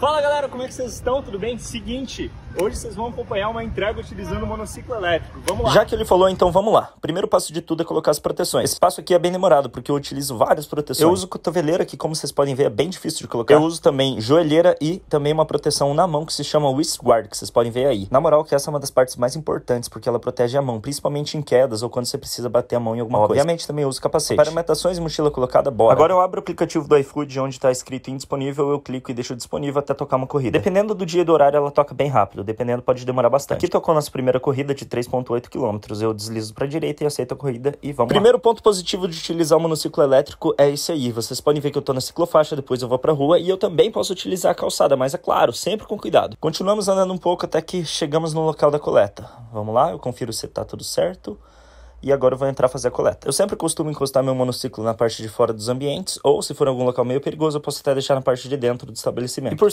Fala galera, como é que vocês estão? Tudo bem? Seguinte, hoje vocês vão acompanhar uma entrega utilizando o monociclo elétrico. Vamos lá! Já que ele falou, então vamos lá. Primeiro passo de tudo é colocar as proteções. Esse passo aqui é bem demorado, porque eu utilizo várias proteções. Eu uso cotoveleira, que como vocês podem ver é bem difícil de colocar. Eu uso também joelheira e também uma proteção na mão que se chama Wrist Guard, que vocês podem ver aí. Na moral que essa é uma das partes mais importantes, porque ela protege a mão, principalmente em quedas ou quando você precisa bater a mão em alguma Obviamente, coisa. Obviamente também uso capacete. Paramentações e mochila colocada, bora. Agora eu abro o aplicativo do iFood, onde está escrito indisponível, eu clico e deixo disponível até tocar uma corrida. Dependendo do dia e do horário, ela toca bem rápido. Dependendo, pode demorar bastante. Aqui tocou nossa primeira corrida de 3,8 km. Eu deslizo pra direita e aceito a corrida e vamos Primeiro lá. ponto positivo de utilizar o monociclo elétrico é esse aí. Vocês podem ver que eu tô na ciclofaixa, depois eu vou pra rua e eu também posso utilizar a calçada, mas é claro, sempre com cuidado. Continuamos andando um pouco até que chegamos no local da coleta. Vamos lá, eu confiro se tá tudo certo e agora eu vou entrar fazer a coleta. Eu sempre costumo encostar meu monociclo na parte de fora dos ambientes, ou se for em algum local meio perigoso, eu posso até deixar na parte de dentro do estabelecimento. E por